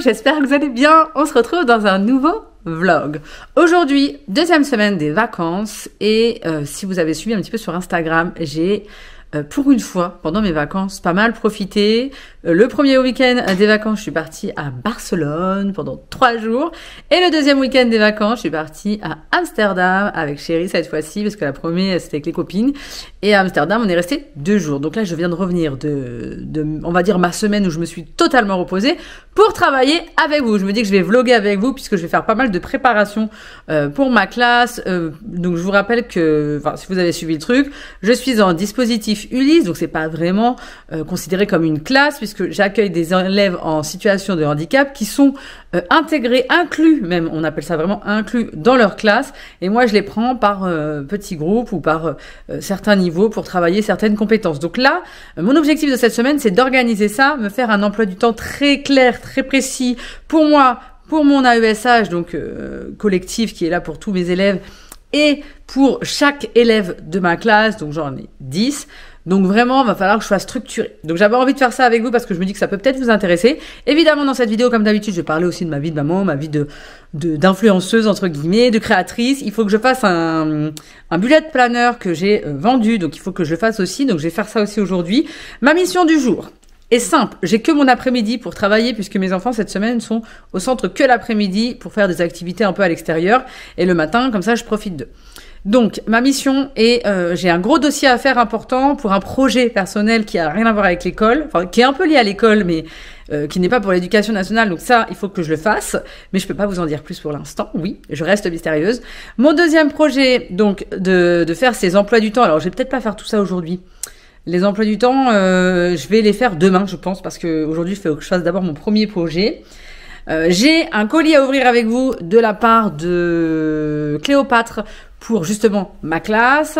j'espère que vous allez bien. On se retrouve dans un nouveau vlog. Aujourd'hui, deuxième semaine des vacances et euh, si vous avez suivi un petit peu sur Instagram, j'ai euh, pour une fois, pendant mes vacances, pas mal profité. Euh, le premier week-end des vacances, je suis partie à Barcelone pendant trois jours. Et le deuxième week-end des vacances, je suis partie à Amsterdam avec chérie cette fois-ci, parce que la première, c'était avec les copines. Et à Amsterdam, on est resté deux jours. Donc là, je viens de revenir de, de, on va dire, ma semaine où je me suis totalement reposée pour travailler avec vous. Je me dis que je vais vlogger avec vous puisque je vais faire pas mal de préparation euh, pour ma classe. donc je vous rappelle que, si vous avez suivi le truc, je suis en dispositif Ulysse, donc c'est pas vraiment euh, considéré comme une classe puisque j'accueille des élèves en situation de handicap qui sont euh, intégrés, inclus même, on appelle ça vraiment inclus dans leur classe. Et moi, je les prends par euh, petits groupes ou par certains niveaux pour travailler certaines compétences. Donc là, mon objectif de cette semaine, c'est d'organiser ça, me faire un emploi du temps très clair, très précis pour moi, pour mon AESH, donc collectif qui est là pour tous mes élèves et pour chaque élève de ma classe, donc j'en ai 10, donc vraiment, il va falloir que je sois structurée. Donc j'avais envie de faire ça avec vous parce que je me dis que ça peut peut-être vous intéresser. Évidemment, dans cette vidéo, comme d'habitude, je vais parler aussi de ma vie de maman, ma vie de d'influenceuse entre guillemets, de créatrice. Il faut que je fasse un, un bullet planner que j'ai euh, vendu, donc il faut que je le fasse aussi. Donc je vais faire ça aussi aujourd'hui. Ma mission du jour est simple. J'ai que mon après-midi pour travailler puisque mes enfants cette semaine sont au centre que l'après-midi pour faire des activités un peu à l'extérieur et le matin, comme ça, je profite d'eux. Donc, ma mission est, euh, j'ai un gros dossier à faire important pour un projet personnel qui a rien à voir avec l'école, enfin qui est un peu lié à l'école, mais euh, qui n'est pas pour l'éducation nationale. Donc ça, il faut que je le fasse, mais je peux pas vous en dire plus pour l'instant. Oui, je reste mystérieuse. Mon deuxième projet, donc, de, faire ces emplois du temps. Alors, je vais peut-être pas faire tout ça aujourd'hui. Les emplois du temps, euh, je vais les faire demain, je pense, parce que aujourd'hui, il faut que je fasse d'abord mon premier projet. j'ai un colis à ouvrir avec vous de la part de Cléopâtre pour justement ma classe.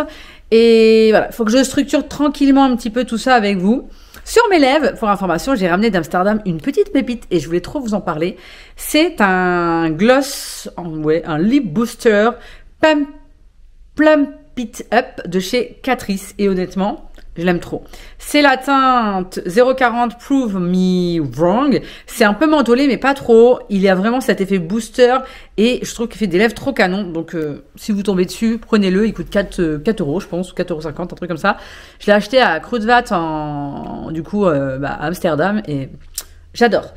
Et voilà, il faut que je structure tranquillement un petit peu tout ça avec vous. Sur mes lèvres, pour information, j'ai ramené d'Amsterdam une petite pépite et je voulais trop vous en parler. C'est un gloss, un lip booster Plum, Plum Pit Up de chez Catrice. Et honnêtement, je l'aime trop. C'est la teinte 040 Prove Me Wrong. C'est un peu mentholé, mais pas trop. Il y a vraiment cet effet booster et je trouve qu'il fait des lèvres trop canon. Donc, euh, si vous tombez dessus, prenez-le. Il coûte 4, 4 euh, euros, je pense, ou 4,50 euros, un truc comme ça. Je l'ai acheté à Kruidvat en, du coup, euh, bah, à Amsterdam et j'adore.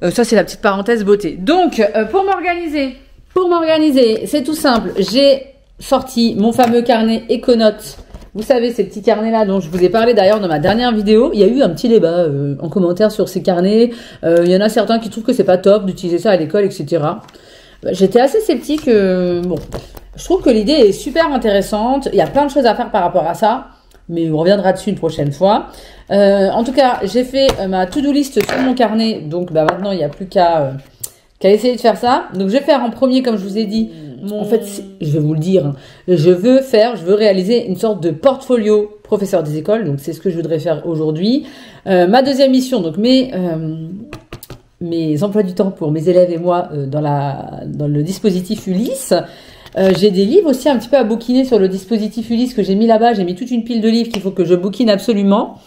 ça, c'est la petite parenthèse beauté. Donc, pour m'organiser, pour m'organiser, c'est tout simple. J'ai sorti mon fameux carnet Econote vous savez, ces petits carnets-là dont je vous ai parlé d'ailleurs dans ma dernière vidéo, il y a eu un petit débat euh, en commentaire sur ces carnets. Euh, il y en a certains qui trouvent que c'est pas top d'utiliser ça à l'école, etc. Bah, j'étais assez sceptique. Euh, bon, je trouve que l'idée est super intéressante. Il y a plein de choses à faire par rapport à ça, mais on reviendra dessus une prochaine fois. en tout cas, j'ai fait ma to-do list sur mon carnet, donc bah, maintenant il n'y a plus qu'à qu'à essayer de faire ça. Donc je vais faire en premier, comme je vous ai dit, en fait, je vais vous le dire, hein. je veux faire, je veux réaliser une sorte de portfolio professeur des écoles, donc c'est ce que je voudrais faire aujourd'hui. Euh, ma deuxième mission, donc mes, euh, mes emplois du temps pour mes élèves et moi euh, dans, la, dans le dispositif Ulysse. j'ai des livres aussi un petit peu à bouquiner sur le dispositif Ulysse que j'ai mis là-bas. J'ai mis toute une pile de livres qu'il faut que je bouquine absolument.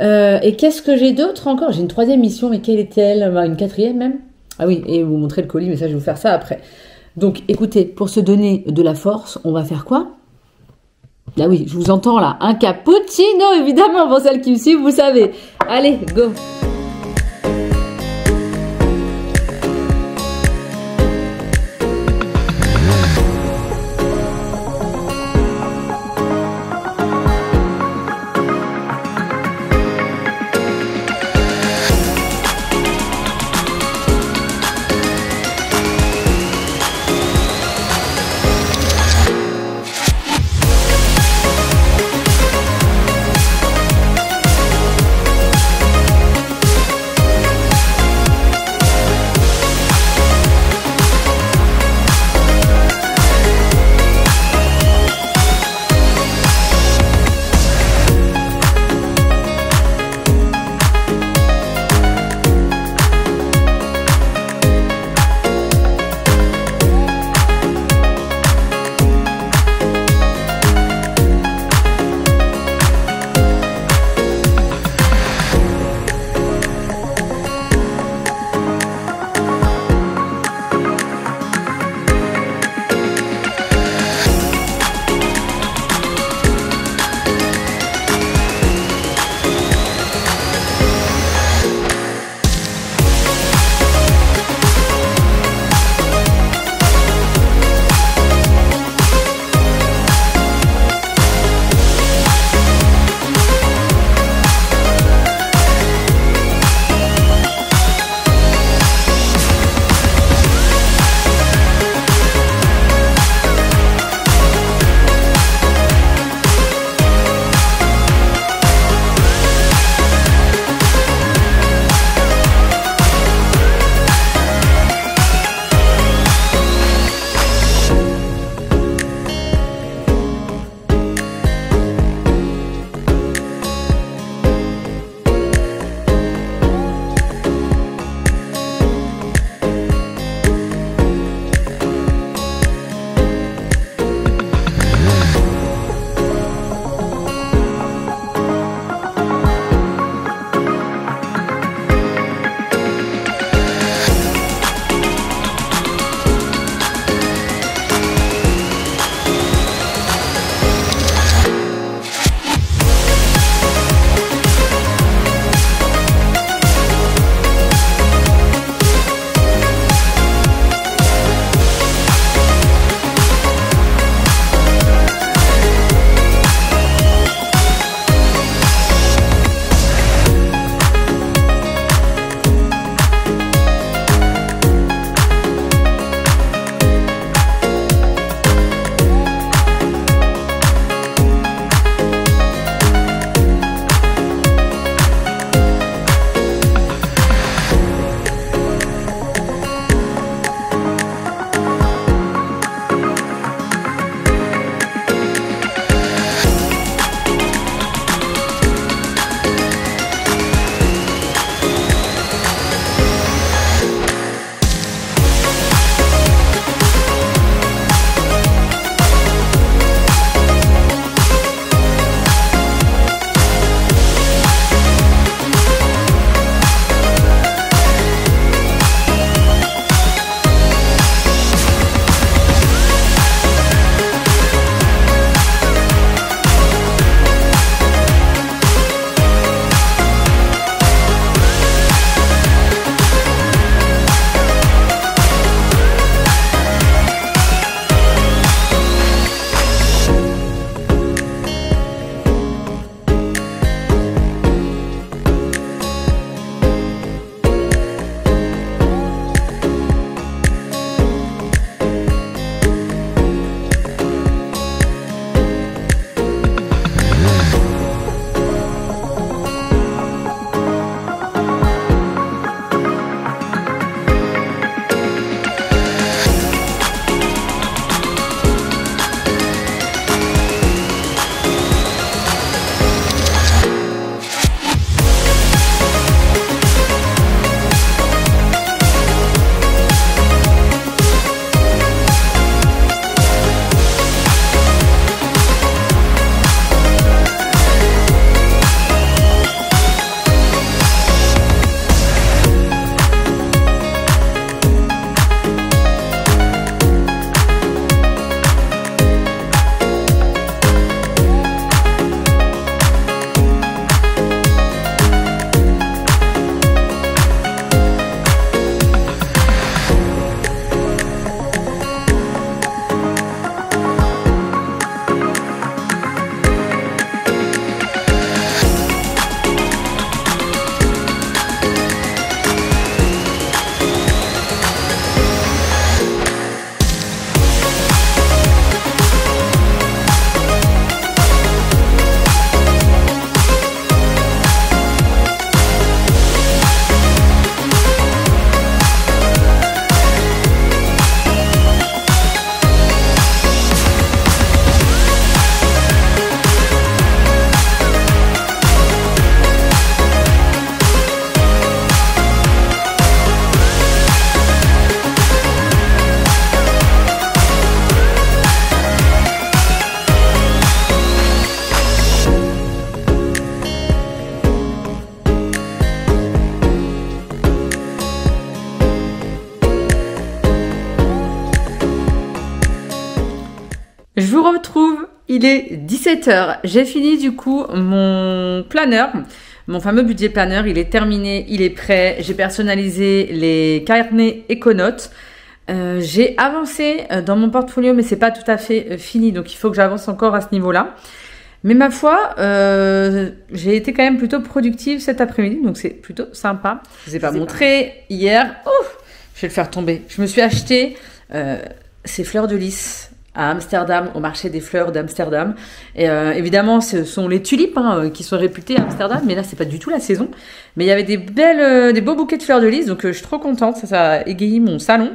et qu'est-ce que j'ai d'autre encore? J'ai une troisième mission, mais quelle est-elle? Une quatrième même? Ah oui, et vous montrer le colis, mais ça je vais vous faire ça après. Donc écoutez, pour se donner de la force, on va faire quoi? Là oui, je vous entends là. Un cappuccino, évidemment, pour celles qui me suivent, vous savez. Allez, go il est 17h. J'ai fini du coup mon planeur. Mon fameux budget planeur, il est terminé, il est prêt. J'ai personnalisé les carnets Econote. Euh, j'ai avancé euh, dans mon portfolio, mais c'est pas tout à fait euh, fini, donc il faut que j'avance encore à ce niveau-là. Mais ma foi, j'ai été quand même plutôt productive cet après-midi, donc c'est plutôt sympa. Je vous ai pas montré hier. Oh, je vais le faire tomber. Je me suis acheté ces fleurs de lys à Amsterdam, au marché des fleurs d'Amsterdam. Et euh, évidemment, ce sont les tulipes hein, qui sont réputées à Amsterdam, mais là, c'est pas du tout la saison. Mais il y avait des belles, euh, des beaux bouquets de fleurs de lys, donc euh, je suis trop contente. Ça, ça a égayé mon salon.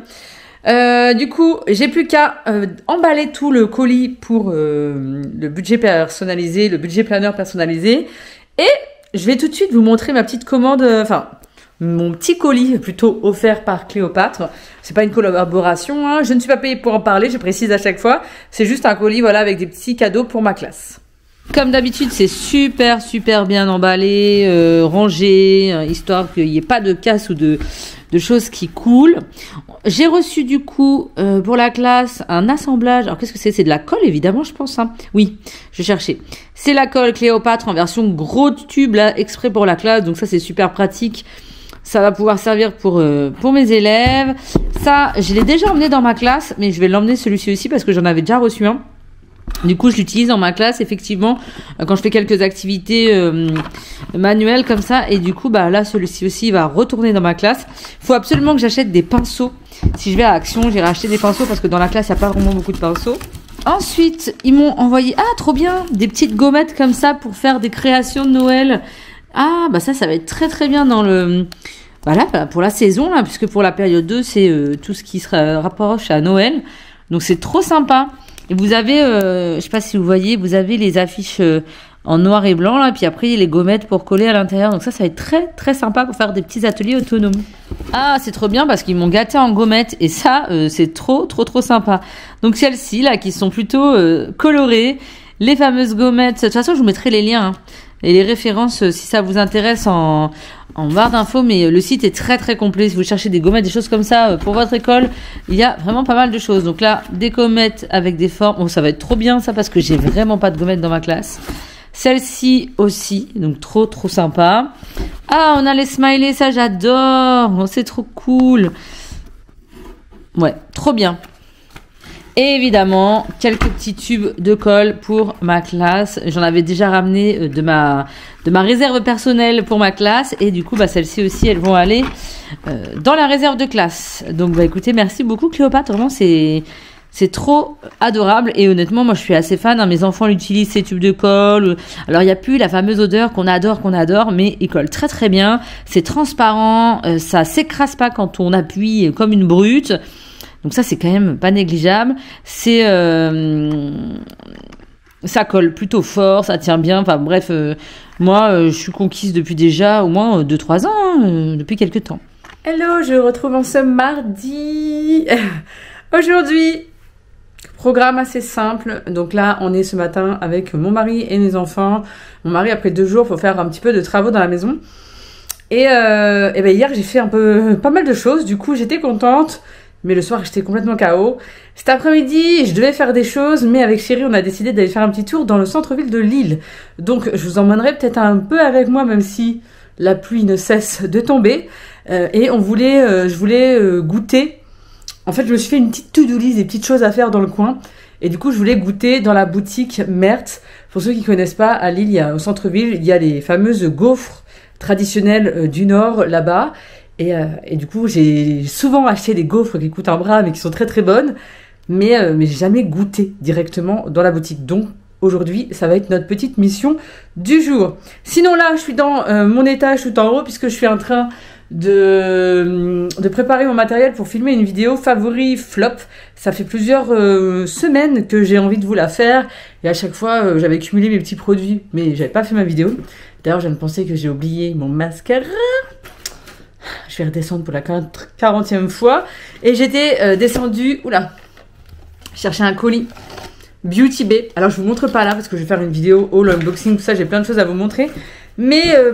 du coup, j'ai plus qu'à emballer tout le colis pour le budget personnalisé, le budget planeur personnalisé. Et je vais tout de suite vous montrer ma petite commande, enfin mon petit colis plutôt offert par Cléopâtre. C'est pas une collaboration, hein. je ne suis pas payée pour en parler, je précise à chaque fois. C'est juste un colis, voilà, avec des petits cadeaux pour ma classe. Comme d'habitude, c'est super super bien emballé, euh, rangé, hein, histoire qu'il n'y ait pas de casse ou de, de choses qui coulent. J'ai reçu du coup euh, pour la classe un assemblage. Alors qu'est-ce que c'est? C'est de la colle évidemment, je pense. Hein. Oui, je cherchais. C'est la colle Cléopâtre en version gros tube là, exprès pour la classe. Donc ça c'est super pratique. Ça va pouvoir servir pour, euh, pour mes élèves. Ça, je l'ai déjà emmené dans ma classe, mais je vais l'emmener celui-ci aussi parce que j'en avais déjà reçu un. Du coup, je l'utilise dans ma classe, effectivement, euh, quand je fais quelques activités euh, manuelles comme ça. Et du coup, bah là, celui-ci aussi va retourner dans ma classe. Il faut absolument que j'achète des pinceaux. Si je vais à Action, j'irai acheter des pinceaux parce que dans la classe, il n'y a pas vraiment beaucoup de pinceaux. Ensuite, ils m'ont envoyé, ah, trop bien, des petites gommettes comme ça pour faire des créations de Noël. Ah, bah ça, ça va être très très bien dans le... Voilà, bah, pour la saison, là, puisque pour la période 2, c'est euh, tout ce qui se rapproche à Noël. Donc c'est trop sympa. Et vous avez, euh, je sais pas si vous voyez, vous avez les affiches euh, en noir et blanc, là, puis après les gommettes pour coller à l'intérieur. Donc ça, ça va être très très sympa pour faire des petits ateliers autonomes. Ah, c'est trop bien parce qu'ils m'ont gâté en gommettes et ça, c'est trop trop trop sympa. Donc celles-ci, là, qui sont plutôt colorées, les fameuses gommettes. De toute façon, je vous mettrai les liens. Hein et les références euh, si ça vous intéresse en, barre d'infos, mais euh, le site est très très complet. Si vous cherchez des gommettes, des choses comme ça euh, pour votre école, il y a vraiment pas mal de choses. Donc là, des gommettes avec des formes. Bon, ça va être trop bien ça parce que j'ai vraiment pas de gommettes dans ma classe. Celle-ci aussi, donc trop trop sympa. Ah, on a les smileys, ça j'adore. Oh, c'est trop cool. Ouais, trop bien. Et évidemment, quelques petits tubes de colle pour ma classe. J'en avais déjà ramené euh, de ma, de ma réserve personnelle pour ma classe. Et du coup, bah, celles-ci aussi, elles vont aller euh, dans la réserve de classe. Donc, bah, écoutez, merci beaucoup Cléopâtre. Vraiment, c'est... Trop adorable et honnêtement, moi je suis assez fan. Hein. Mes enfants utilisent ces tubes de colle. Alors il n'y a plus la fameuse odeur qu'on adore, qu'on adore, mais ils collent très très bien. C'est transparent, euh, ça s'écrase pas quand on appuie comme une brute. Donc ça, c'est quand même pas négligeable. C'est euh, ça colle plutôt fort, ça tient bien. Enfin bref, euh, moi, euh, je suis conquise depuis déjà au moins 2-3 ans, hein, depuis quelques temps. Hello, je retrouve en ce mardi. Aujourd'hui, programme assez simple. Donc là, on est ce matin avec mon mari et mes enfants. Mon mari, après deux jours, faut faire un petit peu de travaux dans la maison. Et, et ben hier, j'ai fait un peu pas mal de choses. Du coup, j'étais contente. Mais le soir, j'étais complètement KO. Cet après-midi, je devais faire des choses, mais avec chérie, on a décidé d'aller faire un petit tour dans le centre-ville de Lille. Donc, je vous emmènerai peut-être un peu avec moi, même si la pluie ne cesse de tomber. Euh, et on voulait, euh, je voulais euh, goûter. En fait, je me suis fait une petite to-do list, des petites choses à faire dans le coin. Et du coup, je voulais goûter dans la boutique Mertz. Pour ceux qui connaissent pas, à Lille, il y a, au centre-ville, il y a les fameuses gaufres traditionnelles du Nord, là-bas. Euh, et, du coup, j'ai souvent acheté des gaufres qui coûtent un bras, mais qui sont très très bonnes. Mais, euh, mais j'ai jamais goûté directement dans la boutique. Donc aujourd'hui, ça va être notre petite mission du jour. Sinon là, je suis dans euh, mon étage tout en haut, puisque je suis en train de, préparer mon matériel pour filmer une vidéo favori flop. Ça fait plusieurs semaines que j'ai envie de vous la faire. Et à chaque fois, j'avais cumulé mes petits produits, mais j'avais pas fait ma vidéo. D'ailleurs, je viens de penser que j'ai oublié mon mascara. Je vais redescendre pour la 40e fois. Et j'étais euh, descendue, oula, chercher un colis Beauty Bay. Alors je vous montre pas là parce que je vais faire une vidéo haul unboxing, tout ça, j'ai plein de choses à vous montrer. Mais euh,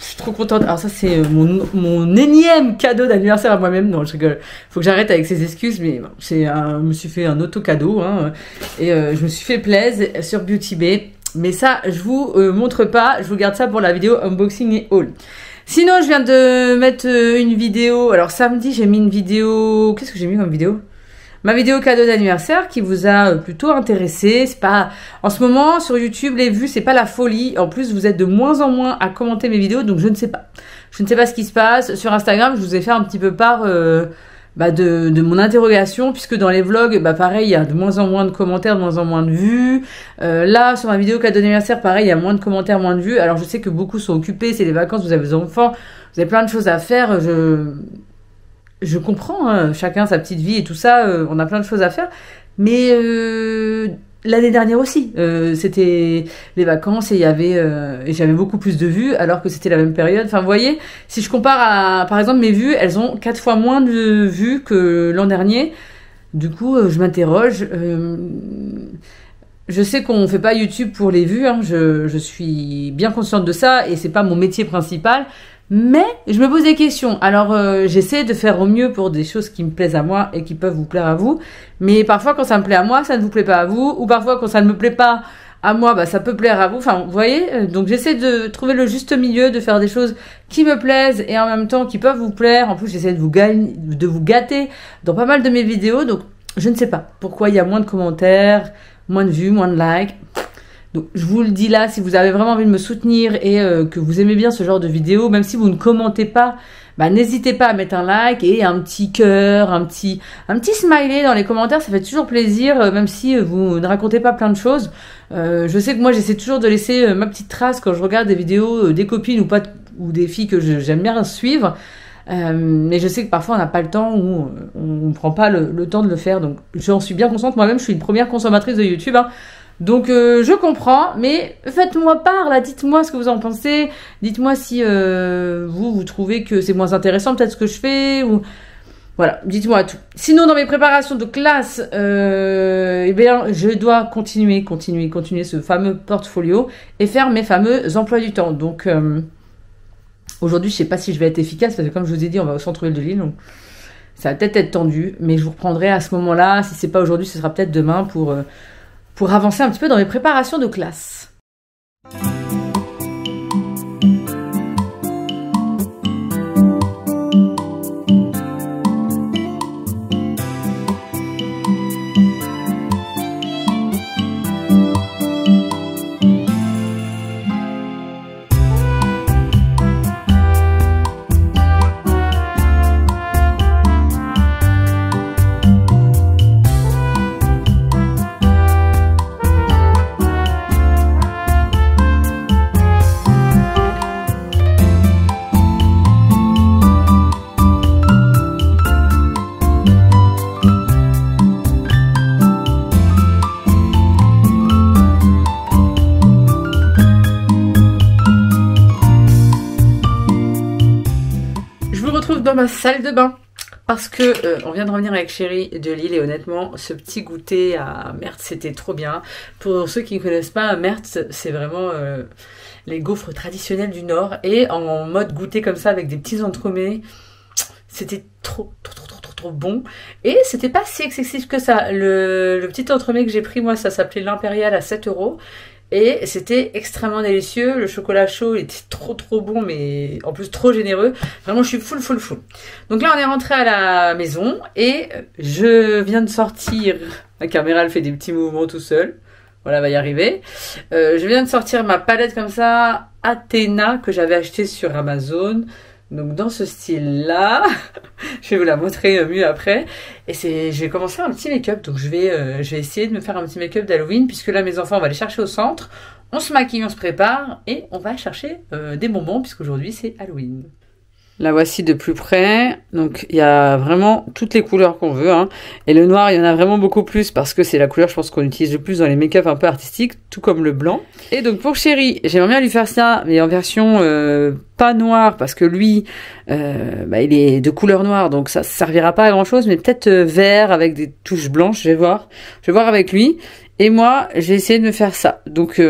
je suis trop contente. Alors ça c'est mon, mon énième cadeau d'anniversaire à moi-même. Non, je rigole. Faut que j'arrête avec ces excuses, mais bon, c'est je me suis fait un auto cadeau hein, et je me suis fait plaisir sur Beauty Bay. Mais ça, je vous montre pas. Je vous garde ça pour la vidéo unboxing et haul. Sinon, je viens de mettre une vidéo. Alors samedi, j'ai mis une vidéo. Qu'est-ce que j'ai mis comme vidéo? Ma vidéo cadeau d'anniversaire qui vous a euh, plutôt intéressé. C'est pas en ce moment sur YouTube les vues c'est pas la folie. En plus vous êtes de moins en moins à commenter mes vidéos donc je ne sais pas. Je ne sais pas ce qui se passe sur Instagram. Je vous ai fait un petit peu part euh, bah de, mon interrogation puisque dans les vlogs bah pareil il y a de moins en moins de commentaires, de moins en moins de vues. Euh, là sur ma vidéo cadeau d'anniversaire pareil il y a moins de commentaires, moins de vues. Alors je sais que beaucoup sont occupés, c'est les vacances, vous avez des enfants, vous avez plein de choses à faire. Je je comprends, hein, chacun sa petite vie et tout ça, euh, on a plein de choses à faire. Mais euh, l'année dernière aussi, euh, c'était les vacances avait, et j'avais beaucoup plus de vues alors que c'était la même période. Enfin, vous voyez, si je compare à, par exemple, mes vues, elles ont quatre fois moins de vues que l'an dernier. Du coup, je m'interroge. je sais qu'on fait pas YouTube pour les vues, hein, je, je suis bien consciente de ça et c'est pas mon métier principal. Mais je me pose des questions. Alors euh, j'essaie de faire au mieux pour des choses qui me plaisent à moi et qui peuvent vous plaire à vous. Mais parfois quand ça me plaît à moi, ça ne vous plaît pas à vous. Ou parfois quand ça ne me plaît pas à moi, bah, ça peut plaire à vous. Enfin, vous voyez euh, Donc j'essaie de trouver le juste milieu, de faire des choses qui me plaisent et en même temps qui peuvent vous plaire. En plus j'essaie de vous, de vous gâter dans pas mal de mes vidéos. Donc je ne sais pas pourquoi il y a moins de commentaires, moins de vues, moins de likes. Donc je vous le dis là, si vous avez vraiment envie de me soutenir et euh, que vous aimez bien ce genre de vidéo, même si vous ne commentez pas, bah, n'hésitez pas à mettre un like et un petit cœur, un petit, un petit smiley dans les commentaires, ça fait toujours plaisir, euh, même si euh, vous ne racontez pas plein de choses. je sais que moi j'essaie toujours de laisser ma petite trace quand je regarde des vidéos des copines ou des filles que j'aime bien suivre. mais je sais que parfois on n'a pas le temps ou on ne prend pas le, temps de le faire. Donc j'en suis bien consciente. Moi-même, je suis une première consommatrice de YouTube. Hein. Donc euh, je comprends, mais faites-moi part là, dites-moi ce que vous en pensez, dites-moi si euh, vous vous trouvez que c'est moins intéressant peut-être ce que je fais ou voilà, dites-moi tout. Sinon dans mes préparations de classe, euh, eh bien je dois continuer, continuer, continuer ce fameux portfolio et faire mes fameux emplois du temps. Donc aujourd'hui je sais pas si je vais être efficace parce que comme je vous ai dit on va au centre-ville de Lille donc ça va peut-être être tendu, mais je vous reprendrai à ce moment-là. Si c'est pas aujourd'hui, ce sera peut-être demain pour pour avancer un petit peu dans mes préparations de classe. Ma salle de bain parce que euh, on vient de revenir avec Chéri de Lille et honnêtement ce petit goûter à Mertz c'était trop bien. Pour ceux qui ne connaissent pas Mertz c'est vraiment euh, les gaufres traditionnels du Nord et en mode goûter comme ça avec des petits entremets c'était trop trop trop trop trop bon et c'était pas si excessif que ça. Le, le petit entremet que j'ai pris moi ça s'appelait l'impérial à 7 euros et c'était extrêmement délicieux. Le chocolat chaud était trop trop bon, mais en plus trop généreux. Vraiment, je suis full full full. Donc là, on est rentré à la maison et je viens de sortir. La caméra, elle fait des petits mouvements tout seul. Voilà, va y arriver. Euh, je viens de sortir ma palette comme ça, Athéna, que j'avais acheté sur Amazon. Donc dans ce style-là, je vais vous la montrer mieux après. Et c'est, je vais commencer un petit make-up. Donc je vais, euh, je essayer de me faire un petit make-up d'Halloween puisque là mes enfants on va les chercher au centre. On se maquille, on se prépare et on va chercher euh, des bonbons puisqu'aujourd'hui c'est Halloween. La voici de plus près. Donc il y a vraiment toutes les couleurs qu'on veut. Hein. Et le noir, il y en a vraiment beaucoup plus parce que c'est la couleur, je pense, qu'on utilise le plus dans les make-up un peu artistiques, tout comme le blanc. Et donc pour Chéri, j'aimerais bien lui faire ça, mais en version euh, pas noire parce que lui, euh, bah, il est de couleur noire, donc ça, servira pas à grand chose, mais peut-être euh, vert avec des touches blanches. Je vais voir. Je vais voir avec lui. Et moi, j'ai essayé de me faire ça. Donc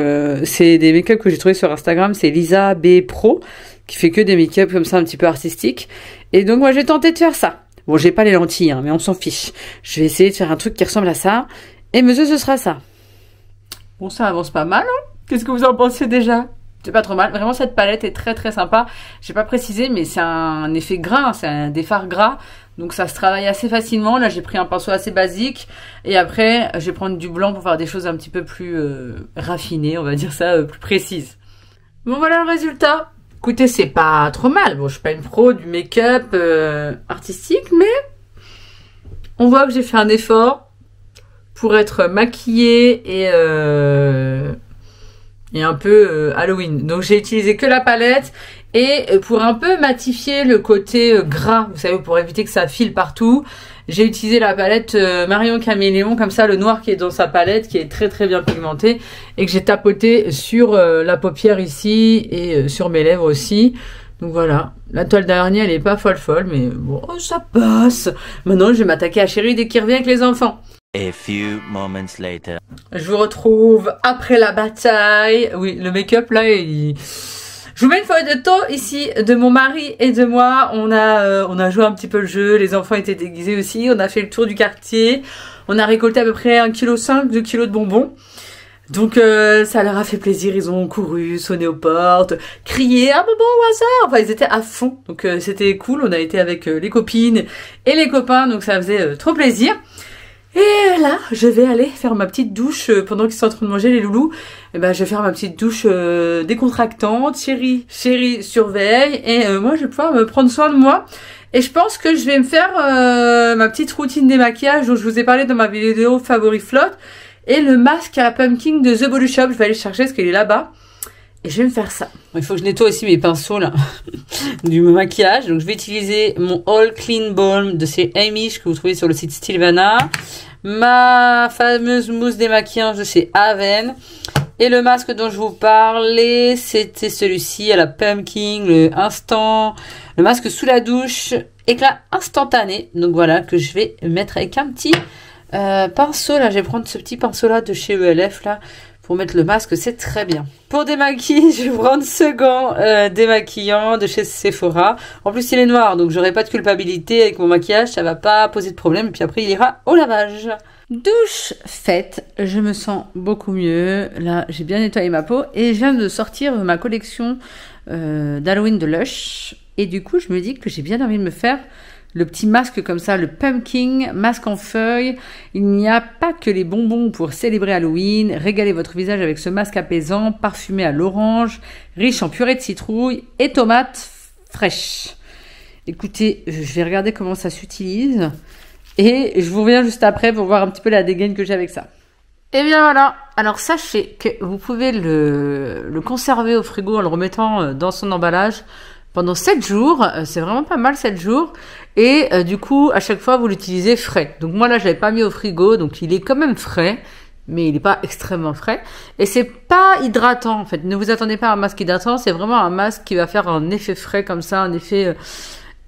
c'est des make-up que j'ai trouvé sur Instagram, c'est Lisa B Pro. Qui fait que des make-up comme ça un petit peu artistiques. Et donc moi j'ai tenté de faire ça. Bon, j'ai pas les lentilles, hein, mais on s'en fiche. Je vais essayer de faire un truc qui ressemble à ça. Et monsieur, ce sera ça. Bon, ça avance pas mal, hein Qu'est-ce que vous en pensez déjà? C'est pas trop mal. Vraiment, cette palette est très très sympa. J'ai pas précisé, mais c'est un effet gras, hein. c'est un des fards gras. Donc ça se travaille assez facilement. Là, j'ai pris un pinceau assez basique. Et après, je vais prendre du blanc pour faire des choses un petit peu plus euh, raffinées, on va dire ça, euh, plus précises. Bon, voilà le résultat. Écoutez, c'est pas trop mal. Bon, je suis pas une pro du make-up euh, artistique, mais on voit que j'ai fait un effort pour être maquillée et et un peu euh, Halloween. Donc j'ai utilisé que la palette et euh, pour un peu matifier le côté euh, gras, vous savez, pour éviter que ça file partout, j'ai utilisé la palette Marion Caméléon, comme ça le noir qui est dans sa palette, qui est très très bien pigmenté, et que j'ai tapoté sur la paupière ici et sur mes lèvres aussi. Donc voilà, la toile d'araignée elle est pas folle folle, mais bon, ça passe. Maintenant je vais m'attaquer à Chérie dès qu'il revient avec les enfants. A few moments later. Je vous retrouve après la bataille. Oui, le make-up là, il... Je vous mets une feuille de temps ici de mon mari et de moi. On a, euh, on a joué un petit peu le jeu. Les enfants étaient déguisés aussi. On a fait le tour du quartier. On a récolté à peu près 1,5 kg, 2 kg de bonbons. Donc euh, ça leur a fait plaisir, ils ont couru, sonné aux portes, crié un bonbon au hasard. Enfin ils étaient à fond, donc euh, c'était cool. On a été avec les copines et les copains, donc ça faisait trop plaisir. Et là, je vais aller faire ma petite douche euh, pendant qu'ils sont en train de manger les loulous. Et eh ben, je vais faire ma petite douche euh, décontractante. Chérie, chérie, surveille. Et euh, moi, je vais pouvoir me prendre soin de moi. Et je pense que je vais me faire ma petite routine démaquillage dont je vous ai parlé dans ma vidéo favori flotte. Et le masque à pumpkin de The Body Shop. Je vais aller chercher parce qu'il est là-bas. Je vais me faire ça. Il faut que je nettoie aussi mes pinceaux là du maquillage. Donc je vais utiliser mon All Clean Balm de chez Amish que vous trouvez sur le site Stilvana. Ma fameuse mousse démaquillante de chez Aven. Et le masque dont je vous parlais, c'était celui-ci à la Pumpkin, le instant, le masque sous la douche, éclat instantané. Donc voilà, que je vais mettre avec un petit euh, pinceau. Là, je vais prendre ce petit pinceau là de chez ELF là pour mettre le masque, c'est très bien. Pour démaquiller, je vais prendre ce gant euh, démaquillant de chez Sephora. En plus, il est noir, donc j'aurai pas de culpabilité avec mon maquillage, ça va pas poser de problème. Puis après, il ira au lavage. Douche faite, je me sens beaucoup mieux. Là, j'ai bien nettoyé ma peau et je viens de sortir ma collection euh, d'Halloween de Lush. Et du coup, je me dis que j'ai bien envie de me faire le petit masque comme ça, le pumpkin, masque en feuille. Il n'y a pas que les bonbons pour célébrer Halloween. Régalez votre visage avec ce masque apaisant, parfumé à l'orange, riche en purée de citrouille et tomates fraîches. Écoutez, je vais regarder comment ça s'utilise. Et je vous reviens juste après pour voir un petit peu la dégaine que j'ai avec ça. Et bien voilà. Alors sachez que vous pouvez le, le conserver au frigo en le remettant euh, dans son emballage pendant 7 jours. Euh, c'est vraiment pas mal 7 jours. Et euh, du coup, à chaque fois, vous l'utilisez frais. Donc moi là, je l'avais pas mis au frigo, donc il est quand même frais, mais il n'est pas extrêmement frais. Et c'est pas hydratant en fait. Ne vous attendez pas à un masque hydratant, c'est vraiment un masque qui va faire un effet frais comme ça, un effet euh,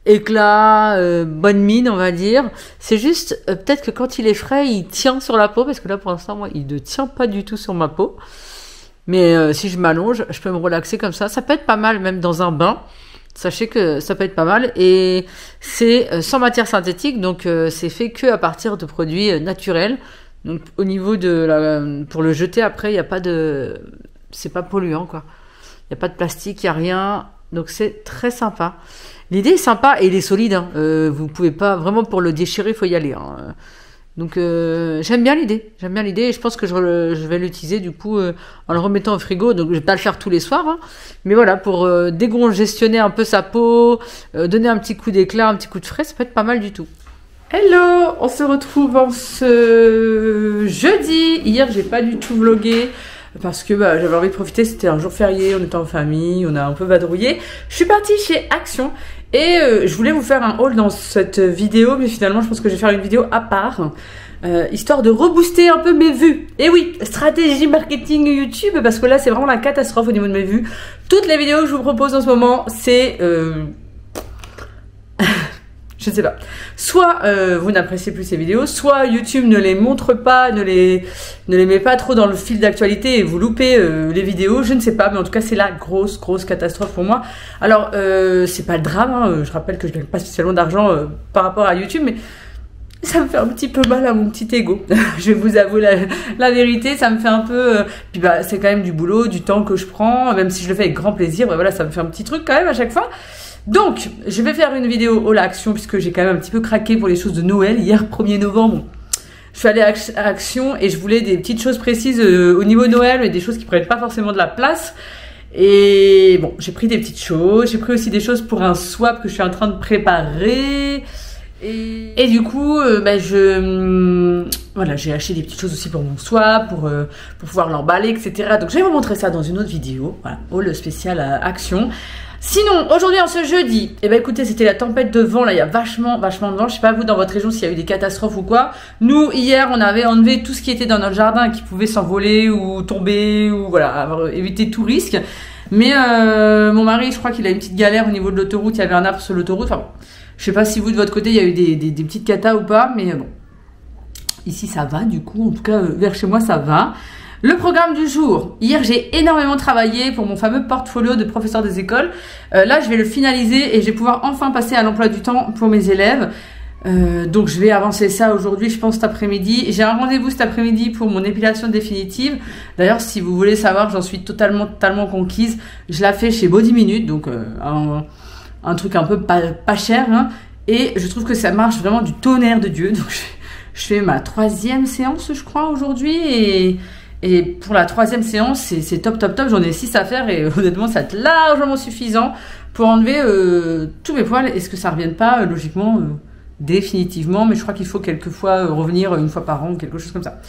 éclat, bonne mine, on va dire. C'est juste peut-être que quand il est frais, il tient sur la peau, parce que là pour l'instant, moi, il ne tient pas du tout sur ma peau. Mais si je m'allonge, je peux me relaxer comme ça. Ça peut être pas mal même dans un bain. Sachez que ça peut être pas mal et c'est euh, sans matière synthétique, donc euh, c'est fait que à partir de produits euh, naturels. Donc au niveau de la, pour le jeter après, il n'y a pas de, c'est pas polluant quoi. Il n'y a pas de plastique, il n'y a rien, donc c'est très sympa. L'idée est sympa et il est solide. Hein. vous pouvez pas vraiment pour le déchirer, il faut y aller. Hein. Donc euh, j'aime bien l'idée, j'aime bien l'idée et je pense que je, vais l'utiliser du coup euh, en le remettant au frigo. Donc je vais pas le faire tous les soirs, hein. mais voilà pour euh, décongestionner un peu sa peau, donner un petit coup d'éclat, un petit coup de frais, ça peut être pas mal du tout. Hello, on se retrouve en ce jeudi. Hier j'ai pas du tout vlogué parce que bah, j'avais envie de profiter, c'était un jour férié, on était en famille, on a un peu vadrouillé. Je suis partie chez Action et euh, je voulais vous faire un haul dans cette vidéo, mais finalement je pense que je vais faire une vidéo à part. Euh, histoire de rebooster un peu mes vues. Et oui, stratégie marketing YouTube, parce que là c'est vraiment la catastrophe au niveau de mes vues. Toutes les vidéos que je vous propose en ce moment, c'est... Euh... Je sais pas. Soit euh, vous n'appréciez plus ces vidéos, soit YouTube ne les montre pas, ne les, ne met pas trop dans le fil d'actualité et vous loupez euh, les vidéos. Je ne sais pas, mais en tout cas c'est la grosse, grosse catastrophe pour moi. Alors, euh, c'est pas le drame, hein. je rappelle que je gagne pas spécialement d'argent euh, par rapport à YouTube, mais ça me fait un petit peu mal à mon petit ego. je vous avouer la, vérité, ça me fait un peu. Euh, puis bah, c'est quand même du boulot, du temps que je prends, même si je le fais avec grand plaisir. Bah, voilà, ça me fait un petit truc quand même à chaque fois. Donc, je vais faire une vidéo au Action puisque j'ai quand même un petit peu craqué pour les choses de Noël. Hier, 1er novembre, je suis allée à Action et je voulais des petites choses précises euh, au niveau Noël, mais des choses qui prennent pas forcément de la place. Et bon, j'ai pris des petites choses. J'ai pris aussi des choses pour un swap que je suis en train de préparer. Et, et, du coup, euh, bah, je hum, voilà, j'ai acheté des petites choses aussi pour mon swap, pour euh, pour pouvoir l'emballer, etc. Donc je vais vous montrer ça dans une autre vidéo, voilà, haul spécial action. Sinon, aujourd'hui en ce jeudi, eh ben écoutez, c'était la tempête de vent là, il y a vachement vachement de vent. Je sais pas vous dans votre région s'il y a eu des catastrophes ou quoi. Nous hier, on avait enlevé tout ce qui était dans notre jardin qui pouvait s'envoler ou tomber ou voilà, éviter tout risque. Mais euh, mon mari, je crois qu'il a une petite galère au niveau de l'autoroute, il y avait un arbre sur l'autoroute. Enfin bon, je sais pas si vous de votre côté il y a eu des, des, petites catas ou pas, mais bon. Ici ça va du coup, en tout cas vers chez moi ça va. Le programme du jour. Hier, j'ai énormément travaillé pour mon fameux portfolio de professeur des écoles. Euh, là, je vais le finaliser et je vais pouvoir enfin passer à l'emploi du temps pour mes élèves. Euh, donc, je vais avancer ça aujourd'hui, je pense, cet après-midi. J'ai un rendez-vous cet après-midi pour mon épilation définitive. D'ailleurs, si vous voulez savoir, j'en suis totalement, totalement conquise. Je la fais chez Body Minute, donc euh, un, truc un peu pas, cher. Hein. Et je trouve que ça marche vraiment du tonnerre de Dieu. Donc, je fais ma troisième séance, je crois, aujourd'hui. Et et pour la troisième séance, c'est top, top, top. J'en ai six à faire et honnêtement, ça va être largement suffisant pour enlever euh, tous mes poils et ce que ça revienne pas, euh, logiquement, euh, définitivement? Mais je crois qu'il faut quelquefois revenir une fois par an ou quelque chose comme ça.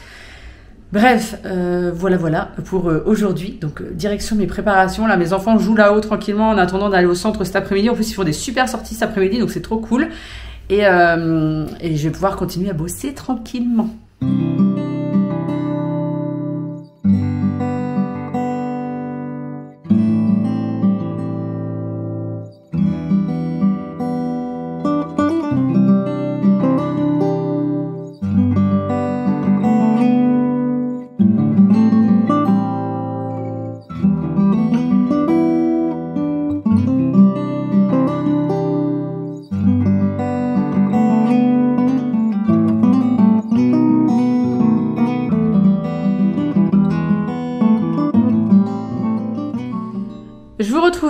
Bref, voilà, voilà pour aujourd'hui. Donc, direction mes préparations. Là, mes enfants jouent là-haut tranquillement en attendant d'aller au centre cet après-midi. En plus, ils font des super sorties cet après-midi, donc c'est trop cool. Et je vais pouvoir continuer à bosser tranquillement.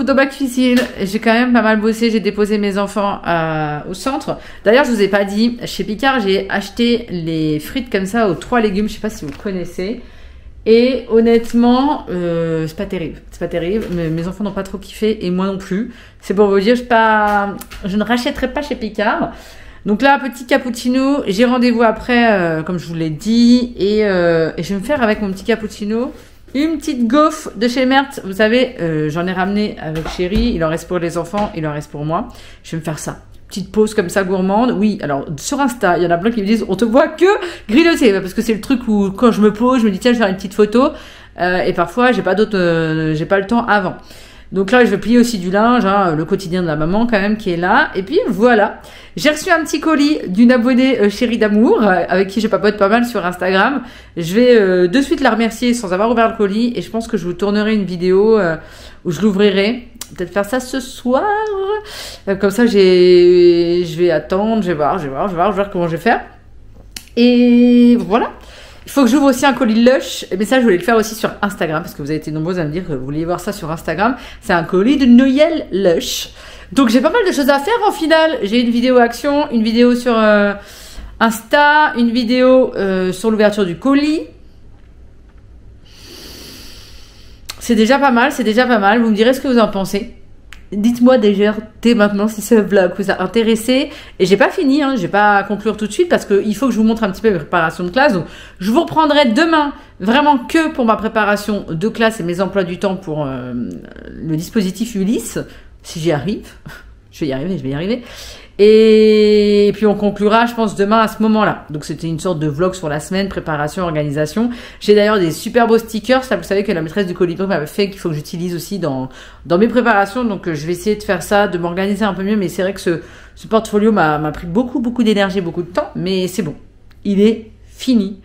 Dans ma cuisine. J'ai quand même pas mal bossé. J'ai déposé mes enfants euh, au centre. D'ailleurs, je vous ai pas dit, chez Picard, j'ai acheté les frites comme ça aux trois légumes. Je sais pas si vous connaissez. Et honnêtement, euh, c'est pas terrible. C'est pas terrible. Mes enfants n'ont pas trop kiffé et moi non plus. C'est pour vous dire, je, ne rachèterai pas chez Picard. Donc là, petit cappuccino. J'ai rendez-vous après, euh, comme je vous l'ai dit. Et, et je vais me faire avec mon petit cappuccino une petite gaufre de chez Mertz. Vous savez, euh, j'en ai ramené avec Chéri. Il en reste pour les enfants, il en reste pour moi. Je vais me faire ça. Petite pause comme ça gourmande. Oui, alors sur Insta, il y en a plein qui me disent on te voit que grignoter parce que c'est le truc où quand je me pose, je me dis tiens, je vais faire une petite photo. Euh, et parfois, j'ai pas d'autre, euh, j'ai pas le temps avant. Donc là, je vais plier aussi du linge, hein, le quotidien de la maman quand même qui est là. Et puis voilà, j'ai reçu un petit colis d'une abonnée euh, chérie d'amour euh, avec qui je papote pas mal sur Instagram. Je vais euh, de suite la remercier sans avoir ouvert le colis et je pense que je vous tournerai une vidéo où je l'ouvrirai. Peut-être faire ça ce soir. Comme ça, j'ai, je vais attendre, je vais je vais voir, je vais voir, je vais voir comment je vais faire. Et voilà. Il faut que j'ouvre aussi un colis Lush, mais ça je voulais le faire aussi sur Instagram parce que vous avez été nombreux à me dire que vous vouliez voir ça sur Instagram. C'est un colis de Noël Lush. Donc j'ai pas mal de choses à faire en final. J'ai une vidéo action, une vidéo sur euh, Insta, une vidéo euh, sur l'ouverture du colis. C'est déjà pas mal, c'est déjà pas mal. Vous me direz ce que vous en pensez. Dites-moi déjà dès maintenant si ce vlog vous a intéressé. Et j'ai pas fini, hein, je vais pas conclure tout de suite parce qu'il faut que je vous montre un petit peu mes préparations de classe. Donc je vous reprendrai demain vraiment que pour ma préparation de classe et mes emplois du temps pour euh, le dispositif Ulysse, si j'y arrive. Je vais y arriver, je vais y arriver. Et puis on conclura, je pense, demain à ce moment-là. Donc c'était une sorte de vlog sur la semaine, préparation, organisation. J'ai d'ailleurs des super beaux stickers. Ça, vous savez que la maîtresse du colibri m'avait fait qu'il faut que j'utilise aussi dans, dans mes préparations. Donc euh, je vais essayer de faire ça, de m'organiser un peu mieux. Mais c'est vrai que ce, ce portfolio m'a pris beaucoup, beaucoup d'énergie, beaucoup de temps. Mais c'est bon. Il est fini.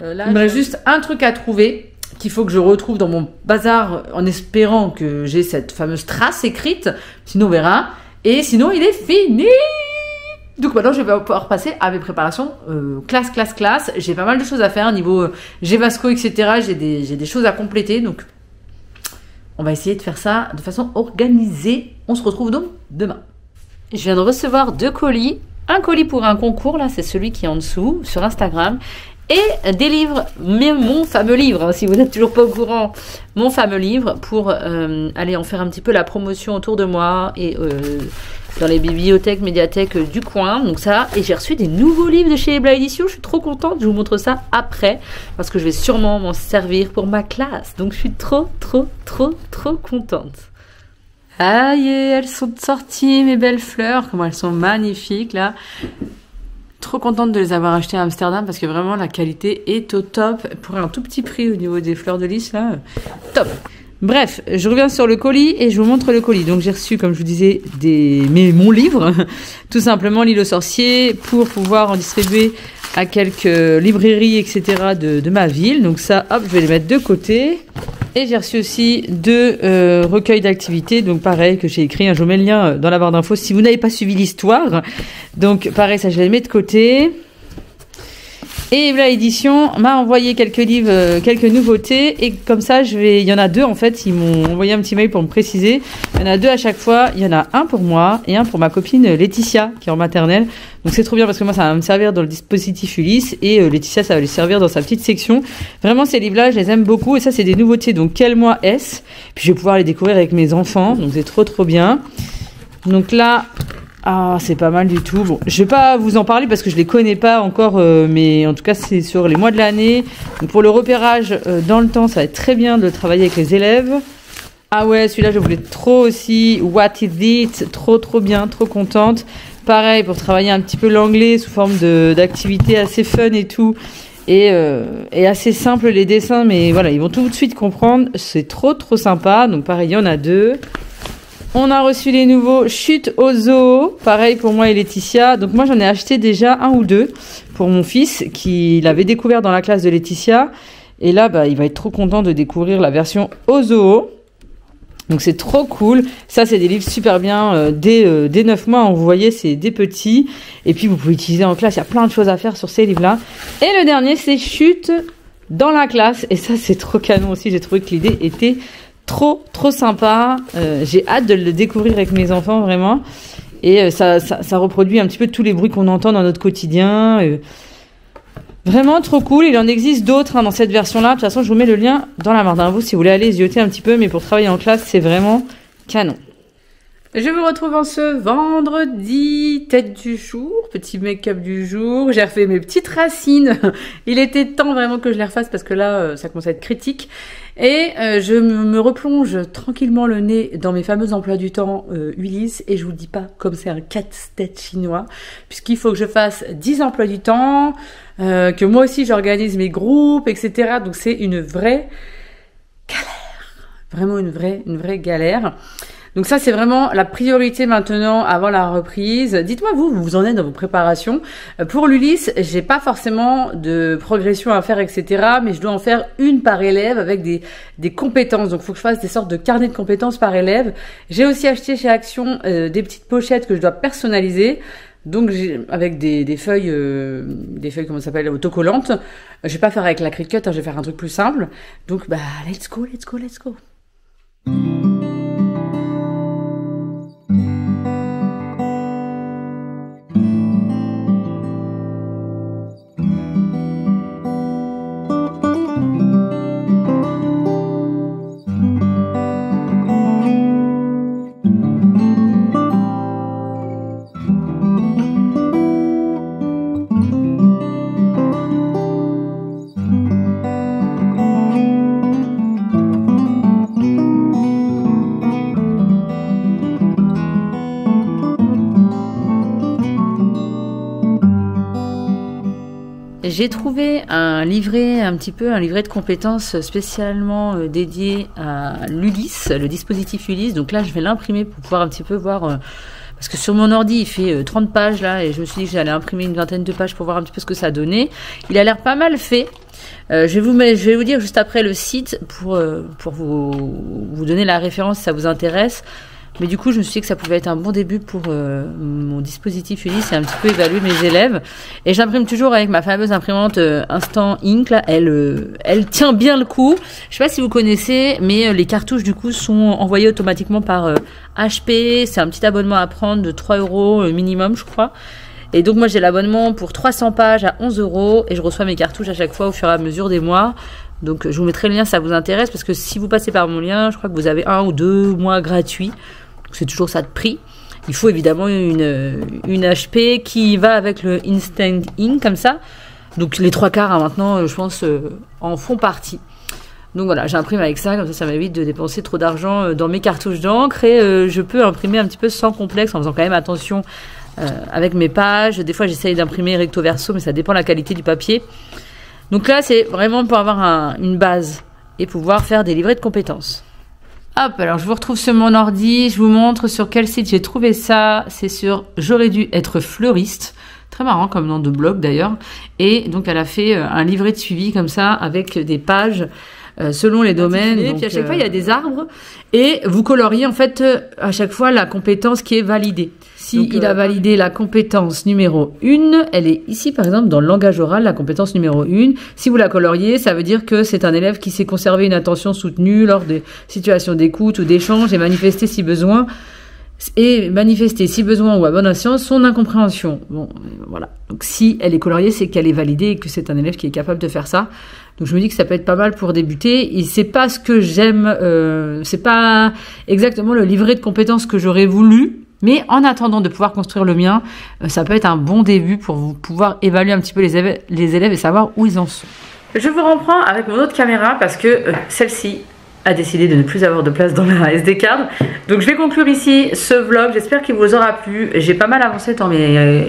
Euh, là, Il me reste juste un truc à trouver qu'il faut que je retrouve dans mon bazar en espérant que j'ai cette fameuse trace écrite. Sinon, on verra. Et sinon, il est fini donc maintenant, je vais pouvoir passer à mes préparations euh, classe, classe, classe. J'ai pas mal de choses à faire au niveau euh, Gvasco, etc. J'ai des, des choses à compléter. Donc, on va essayer de faire ça de façon organisée. On se retrouve donc demain. Je viens de recevoir deux colis. Un colis pour un concours, là, c'est celui qui est en dessous, sur Instagram et des livres, mon fameux livre, hein, si vous n'êtes toujours pas au courant, mon fameux livre pour euh, aller en faire un petit peu la promotion autour de moi et euh, dans les bibliothèques, médiathèques du coin. Donc ça, et j'ai reçu des nouveaux livres de chez Ebla Édition. Je suis trop contente. Je vous montre ça après parce que je vais sûrement m'en servir pour ma classe. Donc je suis trop, trop, trop, trop contente. Aïe, elles sont sorties mes belles fleurs. Comment elles sont magnifiques là. Trop contente de les avoir achetées à Amsterdam parce que vraiment la qualité est au top pour un tout petit prix au niveau des fleurs de lys là. Top. Bref, je reviens sur le colis et je vous montre le colis. Donc j'ai reçu, comme je vous disais, des, mon livre, tout simplement l'île aux sorciers, pour pouvoir en distribuer à quelques librairies, etc. de, de ma ville. Donc ça, hop, je vais les mettre de côté. Et j'ai reçu aussi deux euh, recueils d'activités, donc pareil que j'ai écrit, je vous mets le lien euh, dans la barre d'infos si vous n'avez pas suivi l'histoire. Donc pareil, ça je les mets de côté. Et la édition m'a envoyé quelques livres, euh, quelques nouveautés. Et comme ça, je vais. Il y en a deux en fait. Ils m'ont envoyé un petit mail pour me préciser. Il y en a deux à chaque fois. Il y en a un pour moi et un pour ma copine Laetitia qui est en maternelle. Donc c'est trop bien parce que moi ça va me servir dans le dispositif Ulysse et euh, Laetitia ça va lui servir dans sa petite section. Vraiment ces livres-là, je les aime beaucoup et ça c'est des nouveautés. Donc quel mois est-ce? Puis je vais pouvoir les découvrir avec mes enfants. Donc c'est trop trop bien. Donc là, ah, c'est pas mal du tout. Bon, je vais pas vous en parler parce que je les connais pas encore, euh, mais en tout cas, c'est sur les mois de l'année. pour le repérage euh, dans le temps, ça va être très bien de travailler avec les élèves. Ah ouais, celui-là, je voulais trop aussi. What is it? Trop, trop bien, trop contente. Pareil, pour travailler un petit peu l'anglais sous forme d'activité assez fun et tout. Et, euh, et, assez simple les dessins, mais voilà, ils vont tout de suite comprendre. C'est trop, trop sympa. Donc pareil, il y en a deux. On a reçu les nouveaux Chute au zoo. Pareil pour moi et Laetitia. Donc moi j'en ai acheté déjà un ou deux pour mon fils qui l'avait découvert dans la classe de Laetitia. Et là, bah, il va être trop content de découvrir la version au zoo. Donc c'est trop cool. Ça, c'est des livres super bien. Euh, dès, euh, dès 9 mois, vous voyez, c'est des petits. Et puis, vous pouvez utiliser en classe. Il y a plein de choses à faire sur ces livres-là. Et le dernier, c'est Chute dans la classe. Et ça, c'est trop canon aussi. J'ai trouvé que l'idée était trop trop sympa. Euh, j'ai hâte de le découvrir avec mes enfants vraiment. Et euh, ça, ça, reproduit un petit peu tous les bruits qu'on entend dans notre quotidien. Euh, vraiment trop cool. Il en existe d'autres hein, dans cette version-là. De toute façon, je vous mets le lien dans la barre d'infos si vous voulez aller zioter un petit peu. Mais pour travailler en classe, c'est vraiment canon. Je vous retrouve en ce vendredi, tête du jour, petit make-up du jour. J'ai refait mes petites racines. Il était temps vraiment que je les refasse parce que là, ça commence à être critique. Et euh, je me replonge tranquillement le nez dans mes fameux emplois du temps euh, Ulysse et je vous dis pas comme c'est un casse-tête chinois puisqu'il faut que je fasse 10 emplois du temps, euh, que moi aussi j'organise mes groupes, etc. Donc c'est une vraie galère, vraiment une vraie, une vraie galère. Donc ça, c'est vraiment la priorité maintenant avant la reprise. Dites-moi vous, vous en êtes dans vos préparations. Euh, pour l'Ulysse, j'ai pas forcément de progression à faire, etc. Mais je dois en faire une par élève avec des, des compétences. Donc il faut que je fasse des sortes de carnets de compétences par élève. J'ai aussi acheté chez Action euh, des petites pochettes que je dois personnaliser. Donc avec des, des feuilles, euh, des feuilles comment ça s'appelle, autocollantes. Je vais pas faire avec la Cricut, hein, je vais faire un truc plus simple. Donc bah let's go, let's go, let's go. J'ai trouvé un livret, un petit peu un livret de compétences spécialement euh, dédié à l'Ulysse, le dispositif Ulysse. Donc là, je vais l'imprimer pour pouvoir un petit peu voir. Euh, parce que sur mon ordi, il fait 30 pages là, et je me suis dit que j'allais imprimer une vingtaine de pages pour voir un petit peu ce que ça donnait. Il a l'air pas mal fait. je, vais vous, je vais vous dire juste après le site pour, pour vous, vous donner la référence si ça vous intéresse. Mais du coup, je me suis dit que ça pouvait être un bon début pour euh, mon dispositif Ulysse et un petit peu évaluer mes élèves. Et j'imprime toujours avec ma fameuse imprimante euh, Instant Ink. Là. Elle, euh, elle tient bien le coup. Je sais pas si vous connaissez, mais les cartouches du coup sont envoyées automatiquement par HP. C'est un petit abonnement à prendre de 3 euros minimum, je crois. Et donc moi j'ai l'abonnement pour 300 pages à 11 euros et je reçois mes cartouches à chaque fois au fur et à mesure des mois. Donc je vous mettrai le lien si ça vous intéresse parce que si vous passez par mon lien, je crois que vous avez un ou deux mois gratuits c'est toujours ça de prix. Il faut évidemment une, une HP qui va avec le Instant Ink comme ça. Donc les trois quarts hein, maintenant, euh, je pense, euh, en font partie. Donc voilà, j'imprime avec ça, comme ça ça m'évite de dépenser trop d'argent euh, dans mes cartouches d'encre et je peux imprimer un petit peu sans complexe en faisant quand même attention avec mes pages. Des fois j'essaye d'imprimer recto verso, mais ça dépend de la qualité du papier. Donc là c'est vraiment pour avoir une base et pouvoir faire des livrets de compétences. Hop, alors je vous retrouve sur mon ordi, je vous montre sur quel site j'ai trouvé ça. C'est sur J'aurais dû être fleuriste. Très marrant comme nom de blog d'ailleurs. Et donc elle a fait euh, un livret de suivi comme ça avec des pages euh, selon les domaines. Et puis à chaque fois il y a euh, des arbres et vous coloriez en fait à chaque fois la compétence qui est validée. Si il a validé la compétence numéro 1, elle est ici par exemple dans le langage oral, la compétence numéro 1. Si vous la coloriez, ça veut dire que c'est un élève qui sait conserver une attention soutenue lors des situations d'écoute ou d'échange et manifester si besoin et manifester si besoin ou à bon escient son incompréhension. Bon, voilà. Donc si elle est coloriée, c'est qu'elle est validée et que c'est un élève qui est capable de faire ça. Donc je me dis que ça peut être pas mal pour débuter. Et c'est pas ce que j'aime, euh, c'est pas exactement le livret de compétences que j'aurais voulu, mais en attendant de pouvoir construire le mien, euh, ça peut être un bon début pour vous pouvoir évaluer un petit peu les élèves, et savoir où ils en sont. Je vous reprends avec mon autre caméra parce que euh, celle-ci a décidé de ne plus avoir de place dans la SD card. Donc je vais conclure ici ce vlog. J'espère qu'il vous aura plu. J'ai pas mal avancé dans mes euh,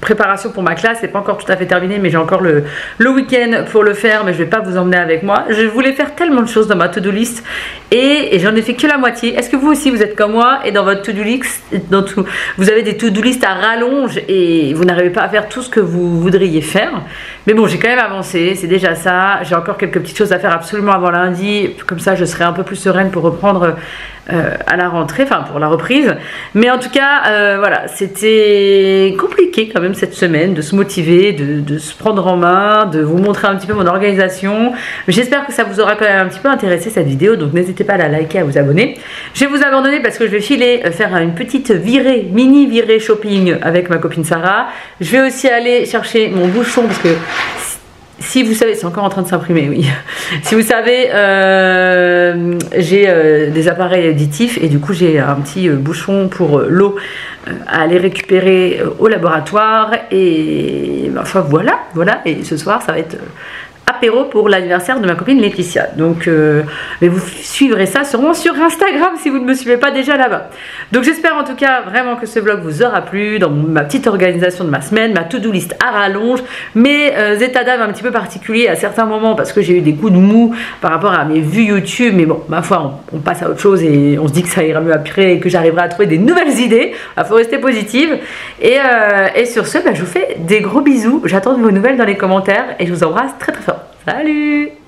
préparations pour ma classe. C'est pas encore tout à fait terminé, mais j'ai encore le, le week-end pour le faire. Mais je vais pas vous emmener avec moi. Je voulais faire tellement de choses dans ma to-do list et, j'en ai fait que la moitié. Est-ce que vous aussi vous êtes comme moi et dans votre to-do list, dans tout, vous avez des to-do list à rallonge et vous n'arrivez pas à faire tout ce que vous voudriez faire? Mais bon, j'ai quand même avancé. C'est déjà ça. J'ai encore quelques petites choses à faire absolument avant lundi. Comme ça, je serai un peu plus sereine pour reprendre euh, à la rentrée, enfin pour la reprise. Mais en tout cas, euh, voilà, c'était compliqué quand même cette semaine de se motiver, de, se prendre en main, de vous montrer un petit peu mon organisation. J'espère que ça vous aura quand même un petit peu intéressé cette vidéo, donc n'hésitez pas à la liker, à vous abonner. Je vais vous abandonner parce que je vais filer euh, faire une petite virée, mini virée shopping avec ma copine Sarah. Je vais aussi aller chercher mon bouchon parce que si vous savez, c'est encore en train de s'imprimer, oui. si vous savez, euh, j'ai euh, des appareils auditifs et du coup j'ai un petit euh, bouchon pour l'eau à aller récupérer au laboratoire et enfin voilà, voilà. Et ce soir ça va être apéro pour l'anniversaire de ma copine Laetitia. Donc, euh, mais vous suivrez ça sûrement sur Instagram si vous ne me suivez pas déjà là-bas. Donc, j'espère en tout cas vraiment que ce vlog vous aura plu dans ma petite organisation de ma semaine, ma to-do list à rallonge, mes euh, états d'âme un petit peu particuliers à certains moments parce que j'ai eu des coups de mou par rapport à mes vues YouTube. Mais bon, ma foi, on, passe à autre chose et on se dit que ça ira mieux après et que j'arriverai à trouver des nouvelles idées. Il faut rester positive. Et, euh, sur ce, bah, je vous fais des gros bisous. J'attends vos nouvelles dans les commentaires et je vous embrasse très très fort. Salut